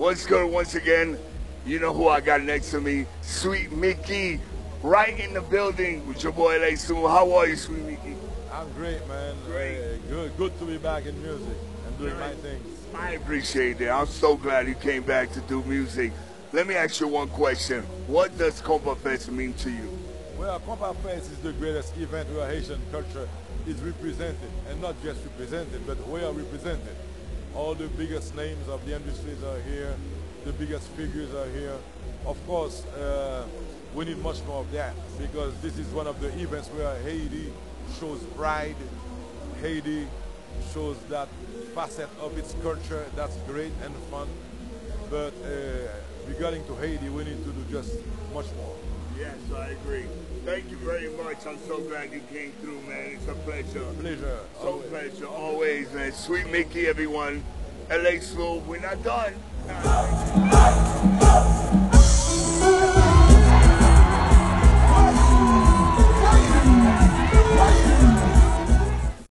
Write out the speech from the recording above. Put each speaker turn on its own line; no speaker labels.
What's good once again? You know who I got next to me? Sweet Micky, right in the building with your boy LA Smooth. How are you, Sweet Micky?
I'm great, man.
Great.
Uh, good, good to be back in music and doing my things.
I appreciate that. I'm so glad you came back to do music. Let me ask you one question. What does Compa Fest mean to you?
Well, Compa Fest is the greatest event where Haitian culture is represented, and not just represented, but we are represented. All the biggest names of the industries are here, the biggest figures are here. Of course, uh, we need much more of that because this is one of the events where Haiti shows pride, Haiti shows that facet of its culture that's great and fun. But uh, regarding to Haiti, we need to do just much more.
Yes, I agree. Thank you very much. I'm so glad you came through, man. It's a pleasure.
Pleasure.
So
always.
pleasure, always, man. Sweet Micky, everyone. LA Slow, we're not done.